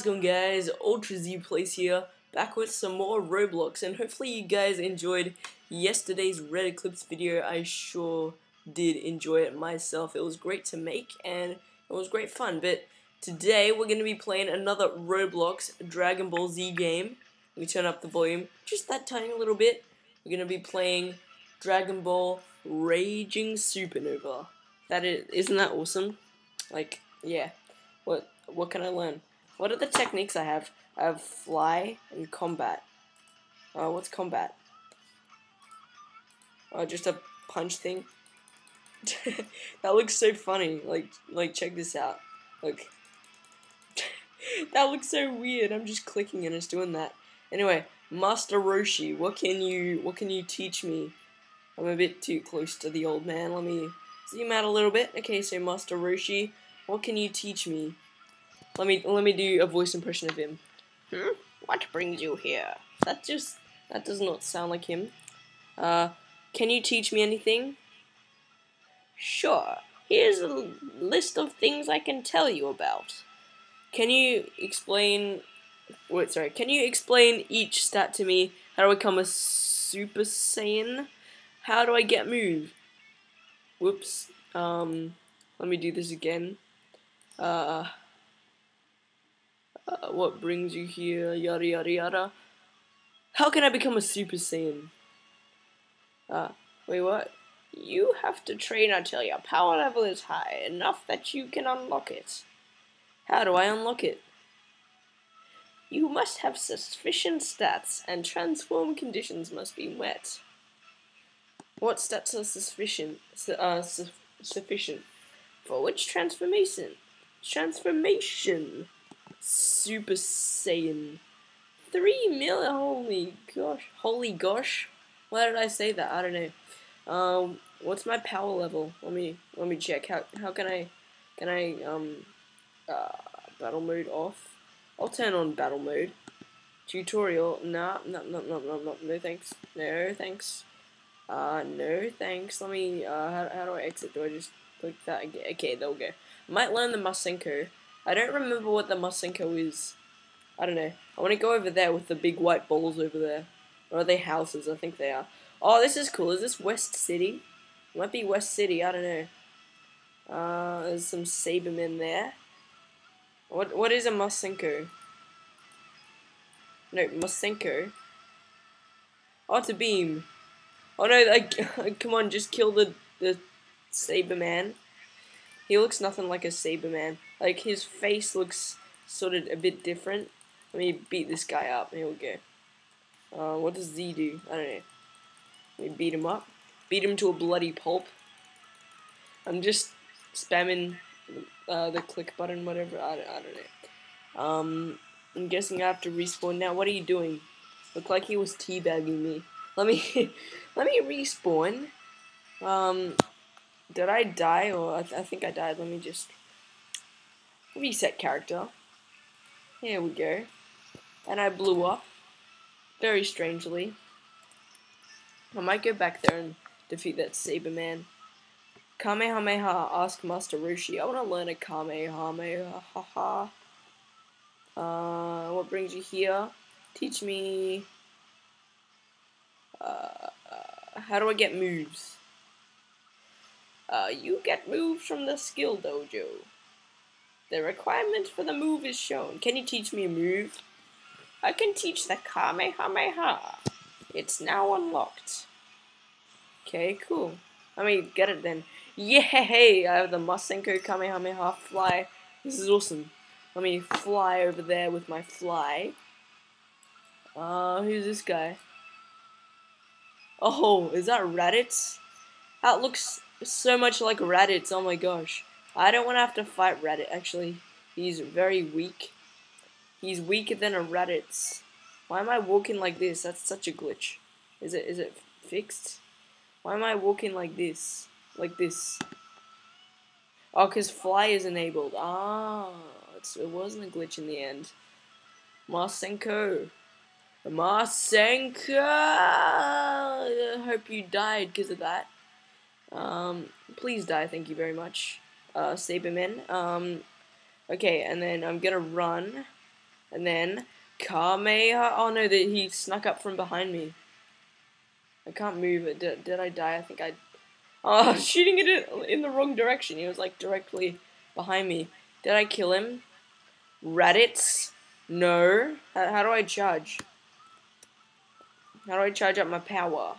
How's it going guys? UltraZplayz here, back with some more Roblox, and hopefully you guys enjoyed yesterday's Red Eclipse video. I sure did enjoy it myself. It was great to make, and it was great fun, but today we're going to be playing another Roblox Dragon Ball Z game. Let me turn up the volume just that tiny little bit. We're going to be playing Dragon Ball Raging Supernova. That is, isn't that awesome? Like, yeah. What what can I learn? What are the techniques I have? I have fly and combat. Oh, what's combat? Oh, just a punch thing. that looks so funny. Like, like check this out. Look. that looks so weird. I'm just clicking and it's doing that. Anyway, Master Roshi, what can you what can you teach me? I'm a bit too close to the old man. Let me zoom out a little bit. Okay, so Master Roshi, what can you teach me? Let me let me do a voice impression of him. Hmm? What brings you here? That just that does not sound like him. Uh, can you teach me anything? Sure. Here's a list of things I can tell you about. Can you explain? Wait, sorry. Can you explain each stat to me? How do I become a Super Saiyan? How do I get move? Whoops. Um, let me do this again. Uh, uh, what brings you here? Yada yada yada. How can I become a Super Saiyan? Uh, wait, what? You have to train until your power level is high enough that you can unlock it. How do I unlock it? You must have sufficient stats, and transform conditions must be met. What stats are sufficient? Uh, su sufficient for which transformation? Transformation. Super Saiyan. Three million. Holy gosh. Holy gosh. Why did I say that? I don't know. Um, what's my power level? Let me let me check. How how can I can I um uh battle mode off? I'll turn on battle mode. Tutorial. Nah, no, no, no, no, no, no, thanks. No, thanks. Uh, no, thanks. Let me, uh, how, how do I exit? Do I just click that again? Okay, there we go. Might learn the Masenko. I don't remember what the Masenko is. I don't know. I want to go over there with the big white balls over there. Or are they houses? I think they are. Oh, this is cool. Is this West City? It might be West City. I don't know. Uh, there's some Saibamen there. What What is a Masenko? No, Masenko. Oh, it's a beam. Oh no, like, come on, just kill the, the Saibaman. He looks nothing like a Saibaman. Like, his face looks sort of a bit different. Let me beat this guy up. Here we go. Uh, what does Z do? I don't know. Me beat him up. Beat him to a bloody pulp. I'm just spamming uh, the click button, whatever. I, I don't know. Um, I'm guessing I have to respawn now. What are you doing? Look like he was teabagging me. Let me, let me respawn. Um, did I die? Or I, th I think I died. Let me just reset character. Here we go. And I blew up. Very strangely. I might go back there and defeat that Saibaman. Kamehameha, ask Master Roshi. I want to learn a Kamehameha. Uh, what brings you here? Teach me. Uh, how do I get moves? Uh, you get moves from the skill dojo. The requirement for the move is shown. Can you teach me a move? I can teach the Kamehameha. It's now unlocked. Okay, cool. Let me get it then. Yay! I have the Masenko Kamehameha fly. This is awesome. Let me fly over there with my fly. Uh, who's this guy? Oh, is that Raditz? That looks so much like Raditz, oh my gosh. I don't want to have to fight Raditz, actually. He's very weak. He's weaker than a Raditz. Why am I walking like this? That's such a glitch. Is it is it fixed? Why am I walking like this? Like this? Oh, because fly is enabled. Ah, it wasn't a glitch in the end. Masenko. Masenko! I hope you died because of that. Um, please die, thank you very much, uh, Saibaman. Um, okay, and then I'm gonna run. And then Kamehameha. Oh no, that he snuck up from behind me. I can't move it. Did, did I die? I think I. Oh, shooting it in the wrong direction. He was like directly behind me. Did I kill him? Raditz? No. How, how do I charge? How do I charge up my power?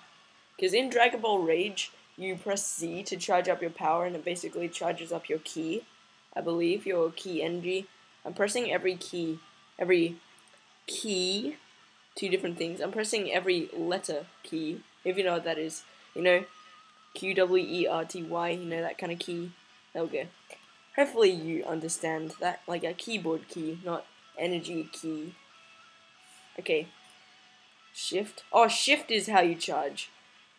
Because in Dragon Ball Rage, you press Z to charge up your power, and it basically charges up your ki. I believe your ki energy. I'm pressing every key, every key, two different things. I'm pressing every letter key, if you know what that is. You know, Q W E R T Y. You know that kind of key. Okay. Hopefully you understand that, like a keyboard key, not energy ki. Okay. Shift. Oh, shift is how you charge.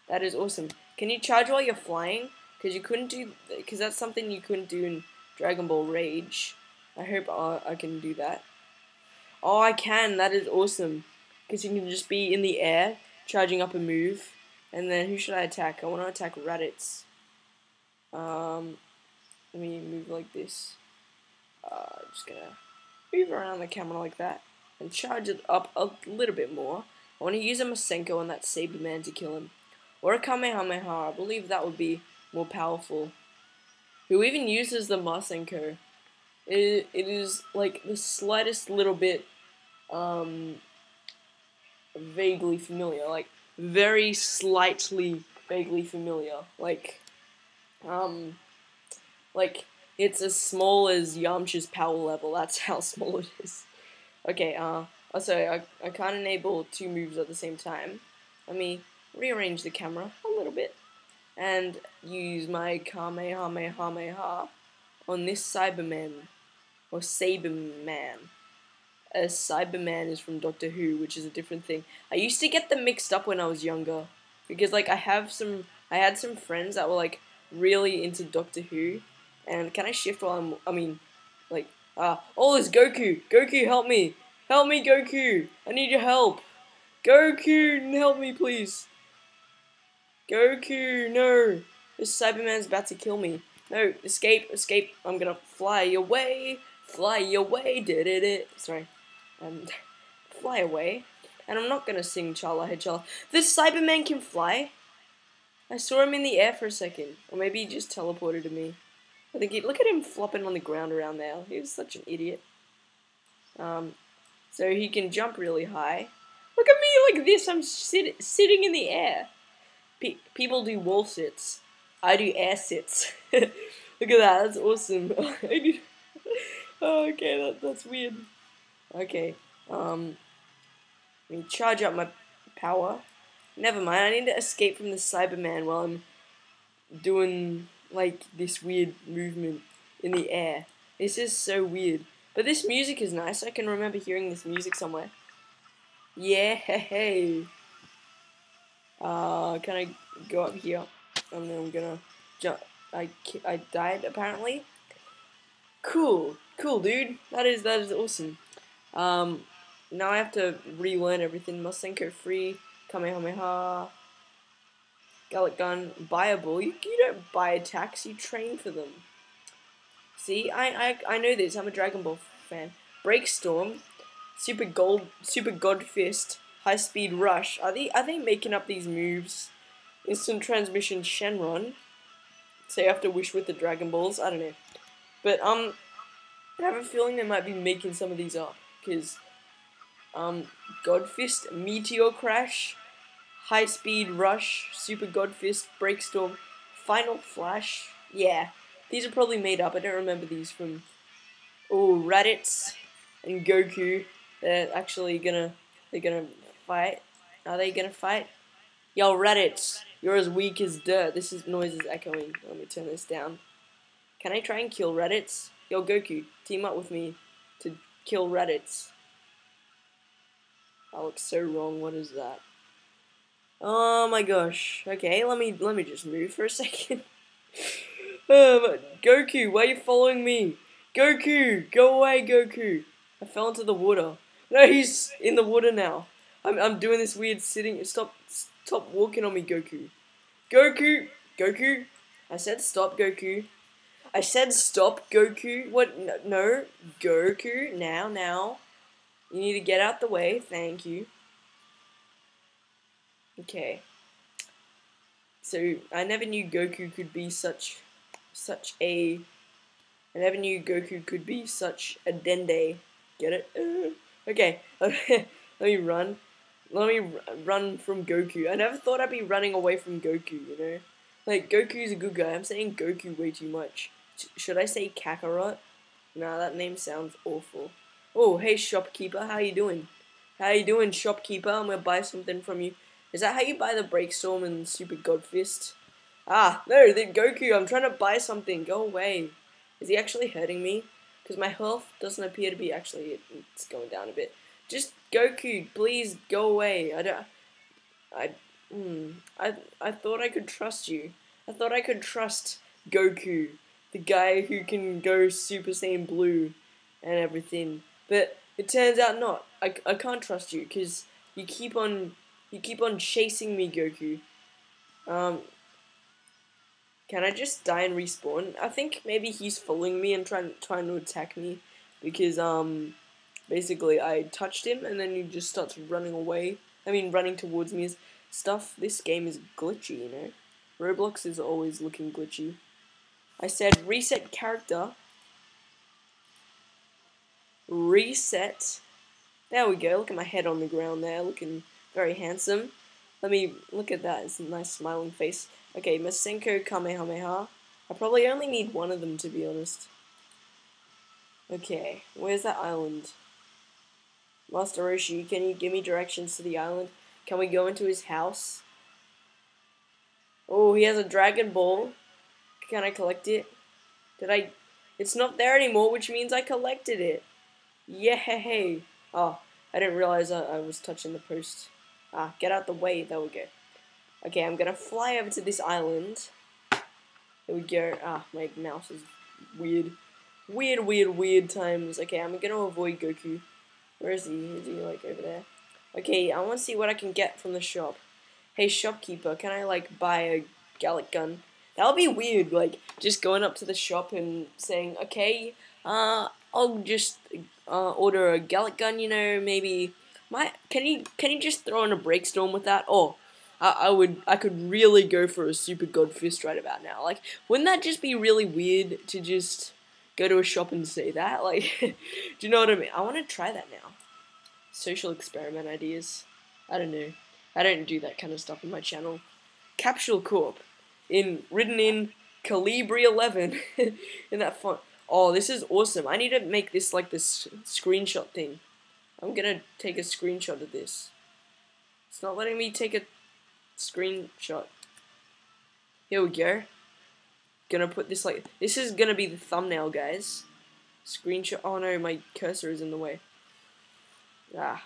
That is awesome. Can you charge while you're flying? Because you couldn't do, because that's something you couldn't do in Dragon Ball Rage. I hope I, I can do that. Oh, I can. That is awesome. Because you can just be in the air, charging up a move. And then who should I attack? I want to attack Raditz. Um, let me move like this. Uh, I'm just gonna move around the camera like that. And charge it up a little bit more. I want to use a Masenko on that Saibaman to kill him. Or a Kamehameha. I believe that would be more powerful. Who even uses the Masenko? It, it is like the slightest little bit um, vaguely familiar. Like, very slightly vaguely familiar. Like, um, like, it's as small as Yamcha's power level. That's how small it is. Okay, uh, also, I, I can't enable two moves at the same time. Let me rearrange the camera a little bit and use my Kamehameha on this Cyberman, or Saibaman. A Cyberman is from Doctor Who, which is a different thing. I used to get them mixed up when I was younger, because like I have some, I had some friends that were like really into Doctor Who, and can I shift while I'm, I mean, like, uh, oh, it's Goku, Goku, help me, help me, Goku, I need your help, Goku, help me, please. Goku, no! This Cyberman's about to kill me. No, escape, escape. I'm gonna fly away, fly away, did it, it. Sorry. Um, fly away. And I'm not gonna sing Chala Chala. This Cyberman can fly? I saw him in the air for a second. Or maybe he just teleported to me. I think he, look at him flopping on the ground around there. He was such an idiot. Um, so he can jump really high. Look at me like this, I'm sit sitting in the air. Pe people do wall sits. I do air sits. Look at that, that's awesome. oh, okay, that, that's weird. Okay, um, let me charge up my power. Never mind, I need to escape from the Cyberman while I'm doing, like, this weird movement in the air. This is so weird. But this music is nice. I can remember hearing this music somewhere. Yeah, hey. Uh, can I go up here? And then I'm gonna jump. I, I died apparently. Cool, cool, dude. That is that is awesome. Um, now I have to relearn everything. Masenko free, Kamehameha, Galick Gun, buy a bull. You, you don't buy attacks, you train for them. See, I, I I know this. I'm a Dragon Ball fan. Break Storm, Super Gold, Super God Fist, High Speed Rush. Are they are they making up these moves? Instant Transmission Shenron. Have to wish with the Dragon Balls. I don't know, but um, I have a feeling they might be making some of these up because um, Godfist, Meteor Crash, High Speed Rush, Super Godfist, Breakstorm, Final Flash. Yeah, these are probably made up. I don't remember these from. Oh, Raditz and Goku. They're actually gonna they're gonna fight? Are they gonna fight? Yo, Raditz, you're as weak as dirt. This is noise is echoing. Let me turn this down. Can I try and kill Raditz? Yo, Goku, team up with me to kill Raditz. I look so wrong. What is that? Oh my gosh. Okay, let me let me just move for a second. um, Goku, why are you following me? Goku, go away, Goku. I fell into the water. No, he's in the water now. I'm, I'm doing this weird sitting. Stop, stop walking on me, Goku. Goku, Goku. I said stop, Goku. I said stop, Goku. What? No, no. Goku. Now, now. You need to get out the way. Thank you. Okay. So I never knew Goku could be such such a I never knew Goku could be such a dende. Get it? Uh, okay. Let me run. Let me run from Goku. I never thought I'd be running away from Goku, you know? Like, Goku's a good guy. I'm saying Goku way too much. Should I say Kakarot? Nah, that name sounds awful. Oh, hey shopkeeper, how you doing? How you doing, shopkeeper? I'm gonna buy something from you. Is that how you buy the Breakstorm and Super Godfist? Ah, no, the Goku, I'm trying to buy something. Go away. Is he actually hurting me? Because my health doesn't appear to be actually, it's going down a bit. Just Goku, please go away. I don't, I, hmm, I, I thought I could trust you. I thought I could trust Goku the guy who can go Super Saiyan Blue and everything. But it turns out not. I, I can't trust you because you keep on you keep on chasing me, Goku. Um, can I just die and respawn? I think maybe he's following me and trying trying to attack me because um basically I touched him and then he just starts running away. I mean running towards me is stuff. This game is glitchy, you know. Roblox is always looking glitchy. I said reset character. Reset. There we go. Look at my head on the ground there, looking very handsome. Let me look at that. It's a nice smiling face. Okay, Masenko Kamehameha. I probably only need one of them to be honest. Okay, where's that island? Master Roshi, can you give me directions to the island? Can we go into his house? Oh, he has a Dragon Ball. Can I collect it? Did I? It's not there anymore, which means I collected it. Yay! Oh, I didn't realize I, I was touching the post. Ah, get out the way. There we go. Okay, I'm gonna fly over to this island. Here we go. Ah, my mouse is weird. Weird, weird, weird times. Okay, I'm gonna avoid Goku. Where is he? Is he like over there? Okay, I want to see what I can get from the shop. Hey, shopkeeper, can I like buy a Galick gun? That would be weird, like, just going up to the shop and saying, okay, uh, I'll just uh, order a Galick gun, you know, maybe, my, can you, can you just throw in a Breakstorm with that? Oh, I, I would, I could really go for a Super God Fist right about now. Like, wouldn't that just be really weird to just go to a shop and say that? Like, do you know what I mean? I want to try that now. Social experiment ideas. I don't know. I don't do that kind of stuff in my channel. Capsule Corp in written in Calibri 11 in that font. Oh, this is awesome. I need to make this like this screenshot thing. I'm gonna take a screenshot of this. It's not letting me take a screenshot. Here we go. Gonna put this like, this is gonna be the thumbnail, guys. Screenshot, oh no, my cursor is in the way. Ah.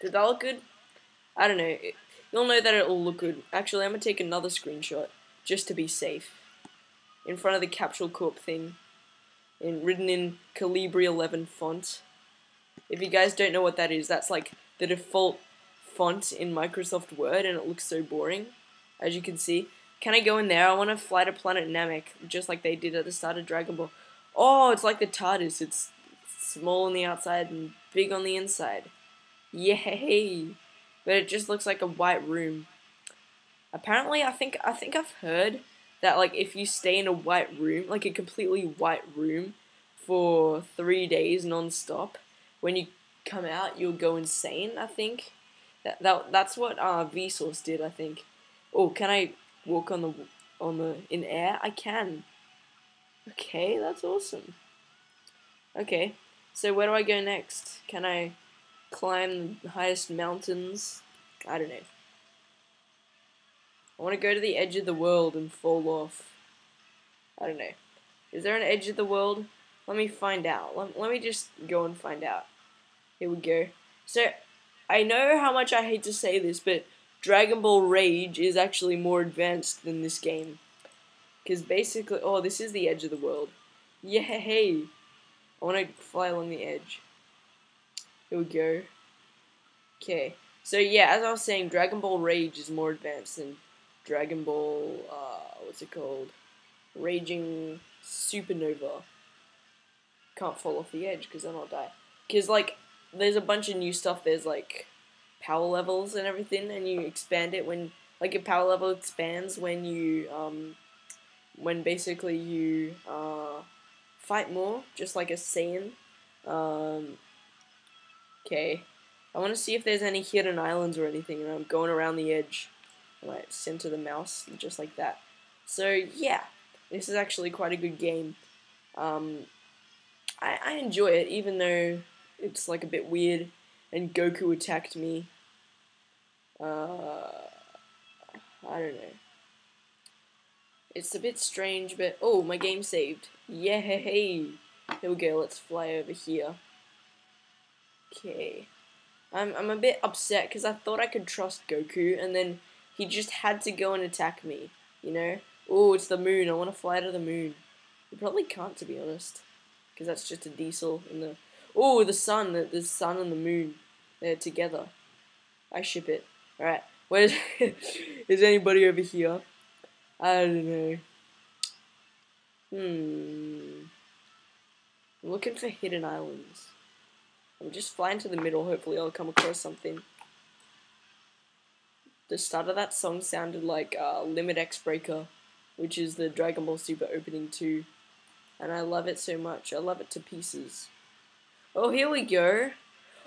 Did that look good? I don't know. You'll know that it'll look good. Actually, I'm going to take another screenshot just to be safe. In front of the Capsule Corp thing. In, written in Calibri 11 font. If you guys don't know what that is, that's like the default font in Microsoft Word and it looks so boring. As you can see. Can I go in there? I want to fly to Planet Namek, just like they did at the start of Dragon Ball. Oh, it's like the TARDIS. It's small on the outside and big on the inside. Yay! but it just looks like a white room. Apparently, I think I think I've heard that like if you stay in a white room, like a completely white room, for three days non-stop, when you come out, you'll go insane. I think that, that that's what uh, Vsauce did. I think. Oh, can I walk on the on the in air? I can. Okay, that's awesome. Okay, so where do I go next? Can I climb the highest mountains. I don't know. I want to go to the edge of the world and fall off. I don't know. Is there an edge of the world? Let me find out. Let, let me just go and find out. Here we go. So, I know how much I hate to say this, but Dragon Ball Rage is actually more advanced than this game. Because basically, oh, this is the edge of the world. Yay! Hey. I want to fly along the edge. Here we go. Okay. So yeah, as I was saying, Dragon Ball Rage is more advanced than Dragon Ball, uh, what's it called? Raging Supernova. can't fall off the edge because then I'll die. Because like there's a bunch of new stuff. There's like power levels and everything, and you expand it when like your power level expands when you um when basically you uh fight more, just like a Saiyan. Um, okay, I want to see if there's any hidden islands or anything, and I'm going around the edge. Like center the mouse just like that. So yeah, this is actually quite a good game. Um, I, I enjoy it, even though it's like a bit weird, and Goku attacked me. Uh, I don't know. It's a bit strange, but oh, my game saved. Yay! Here we go. Let's fly over here. Okay. I'm I'm a bit upset because I thought I could trust Goku, and then he just had to go and attack me. You know? Oh, it's the moon. I want to fly to the moon. You probably can't, to be honest, because that's just a diesel and the. Oh, the sun. The, the sun and the moon. They're together. I ship it. All right. Where's is anybody over here? I don't know. Hmm. I'm looking for hidden islands. I'm just flying to the middle. Hopefully, I'll come across something. The start of that song sounded like uh, Limit X Breaker, which is the Dragon Ball Super opening 2. And I love it so much. I love it to pieces. Oh, here we go.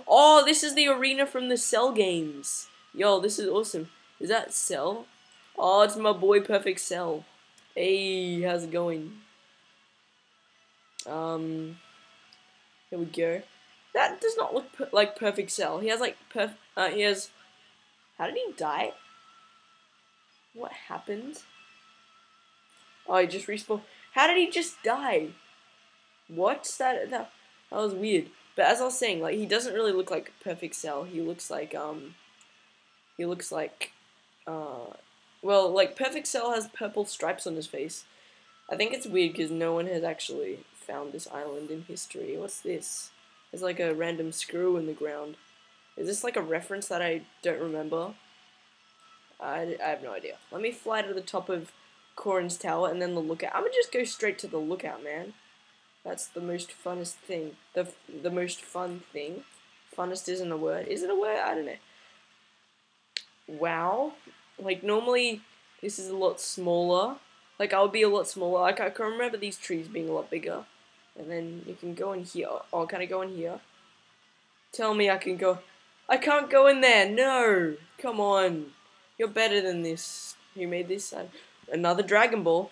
Oh, this is the arena from the Cell games. Yo, this is awesome. Is that Cell? Oh, it's my boy Perfect Cell. Hey, how's it going? Um, here we go. That does not look per like Perfect Cell. He has like perf. Uh, he has. How did he die? What happened? Oh, he just respawned. How did he just die? What? That that that was weird. But as I was saying, like he doesn't really look like Perfect Cell. He looks like um. He looks like, uh, well, like Perfect Cell has purple stripes on his face. I think it's weird because no one has actually found this island in history. What's this? There's like a random screw in the ground. Is this like a reference that I don't remember? I, I have no idea. Let me fly to the top of Korin's tower and then the lookout. I'm gonna just go straight to the lookout, man. That's the most funnest thing. The the most fun thing. Funnest isn't a word. Is it a word? I don't know. Wow. Like normally this is a lot smaller. Like I would be a lot smaller. Like I can remember these trees being a lot bigger. And then you can go in here. Oh, can I go in here? Tell me I can go. I can't go in there. No. Come on. You're better than this. Who made this? Another Dragon Ball.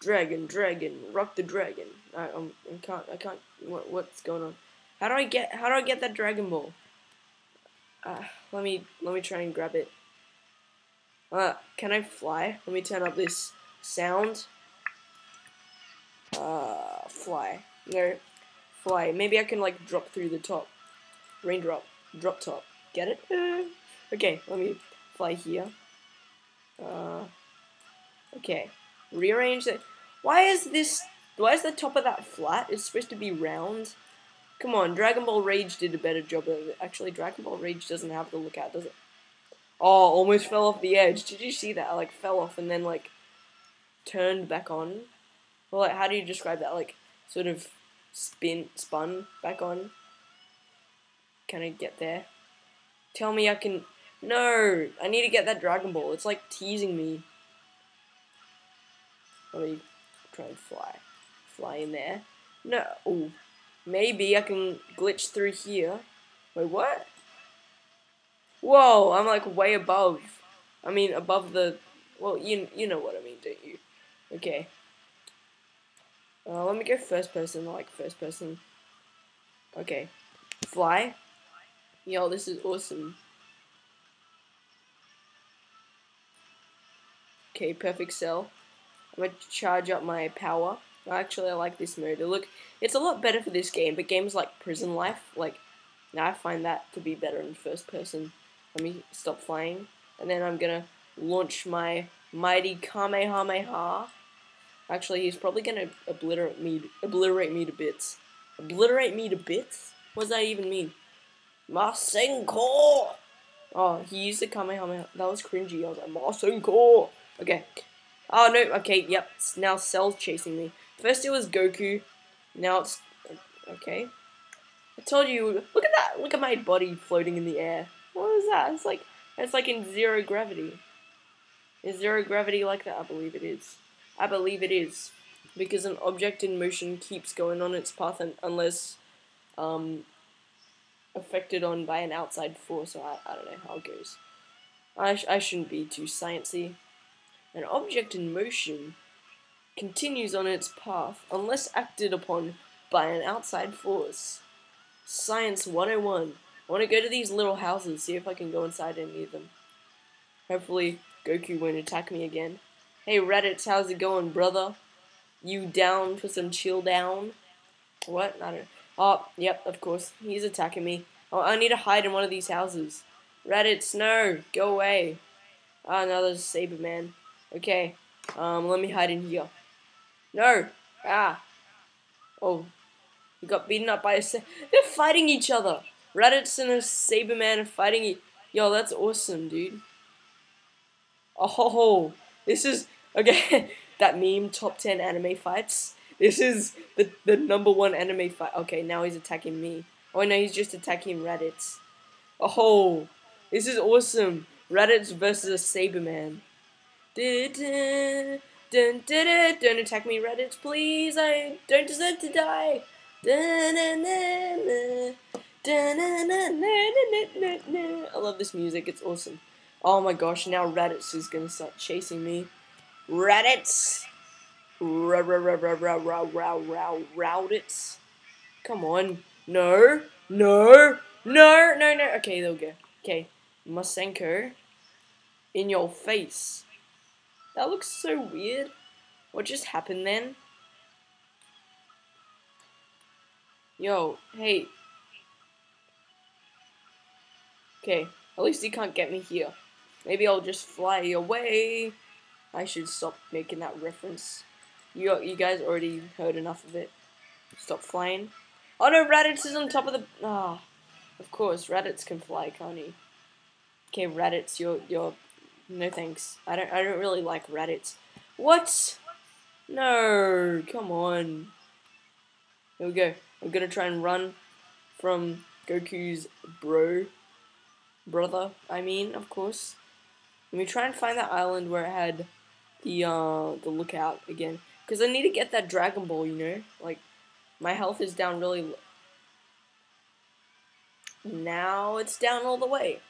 Dragon, dragon, rock the dragon. I, um, I can't. I can't. What, what's going on? How do I get? How do I get that Dragon Ball? Uh, let me let me try and grab it. Uh, can I fly? Let me turn up this sound. Uh, fly. No, fly. Maybe I can like drop through the top. Raindrop. Drop top. Get it? Uh, okay, let me fly here. Uh, okay. Rearrange it. Why is this... Why is the top of that flat? It's supposed to be round. Come on, Dragon Ball Rage did a better job of it. Actually, Dragon Ball Rage doesn't have the lookout, does it? Oh, almost fell off the edge. Did you see that? I, like, fell off and then, like, turned back on. Well, like, how do you describe that? Like, sort of spin, spun back on. Can I get there? Tell me I can... No! I need to get that Dragon Ball. It's, like, teasing me. Let me try and fly. Fly in there. No. Ooh. Maybe I can glitch through here. Wait, what? Whoa, I'm like way above. I mean, above the... Well, you, you know what I mean, don't you? Okay. Uh, let me go first person, like first person. Okay. Fly. Yo, this is awesome. Okay, perfect cell. I'm to charge up my power. Actually, I like this mode. Look, it's a lot better for this game, but games like Prison Life, like, I find that to be better in first person. Let me stop flying, and then I'm gonna launch my mighty Kamehameha. Actually, he's probably gonna obliterate me, obliterate me to bits. Obliterate me to bits? What does that even mean? Masenko! Oh, he used the Kamehameha. That was cringy. I was like, Masenko! Okay. Oh, no. Okay, yep. Now Cell's chasing me. First it was Goku. Now it's Okay. I told you, look at that, look at my body floating in the air. What is that? It's like, it's like in zero gravity. Is zero gravity like that? I believe it is. I believe it is. Because an object in motion keeps going on its path unless um, affected on by an outside force, so I, I don't know how it goes. I, sh I shouldn't be too sciencey. An object in motion continues on its path unless acted upon by an outside force. Science 101. I want to go to these little houses, see if I can go inside any of them. Hopefully, Goku won't attack me again. Hey, Raditz, how's it going, brother? You down for some chill down? What? I don't know. Oh, yep, of course. He's attacking me. Oh, I need to hide in one of these houses. Raditz, no! Go away. Ah, oh, no, Saibaman. Okay, um, let me hide in here. No! Ah! Oh, he got beaten up by a They're fighting each other! Raditz and a Saibaman are fighting e Yo, that's awesome, dude. Oh, this is... Okay, that meme, top 10 anime fights. This is the, the number one anime fight. Okay, now he's attacking me. Oh, no, he's just attacking Raditz. Oh, ho! this is awesome. Raditz versus a Saibaman. Don't attack me, Raditz, please. I don't deserve to die. I love this music. It's awesome. Oh my gosh, now Raditz is gonna start chasing me. Raditz! Routits. Come on. No. No. No. No. No. Okay, there we go. Okay. Masenko. In your face. That looks so weird. What just happened then? Yo, hey. Okay, at least he can't get me here. Maybe I'll just fly away. I should stop making that reference. You you guys already heard enough of it. Stop flying. Oh no, Raditz is on top of the. Ah, oh, of course, Raditz can fly, can't he? Okay, Raditz, you're you're. No thanks. I don't I don't really like Raditz. What? No, come on. Here we go. I'm gonna try and run from Goku's bro, brother. I mean, of course. Let me try and find that island where it had the uh the lookout again. Because I need to get that Dragon Ball, you know? Like, my health is down really. Now it's down all the way.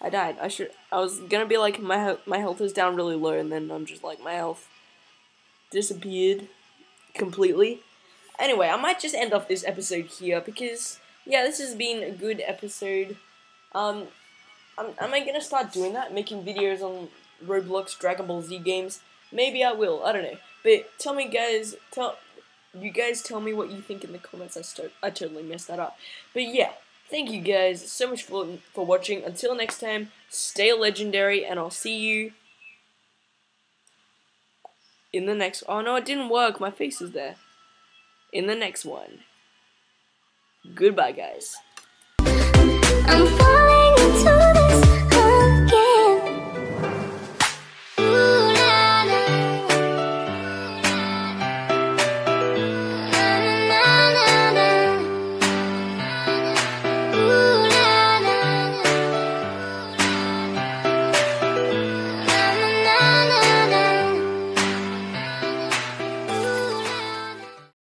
I died. I should. I was gonna be like my my health is down really low, and then I'm just like my health disappeared completely. Anyway, I might just end off this episode here because yeah, this has been a good episode. Um, am, am I gonna start doing that, making videos on Roblox Dragon Ball Z games? Maybe I will. I don't know. But tell me, guys, tell you guys tell me what you think in the comments. I start, I totally messed that up. But yeah, thank you guys so much for for watching. Until next time, stay legendary, and I'll see you in the next. Oh no, it didn't work. My face is there. In the next one. Goodbye, guys to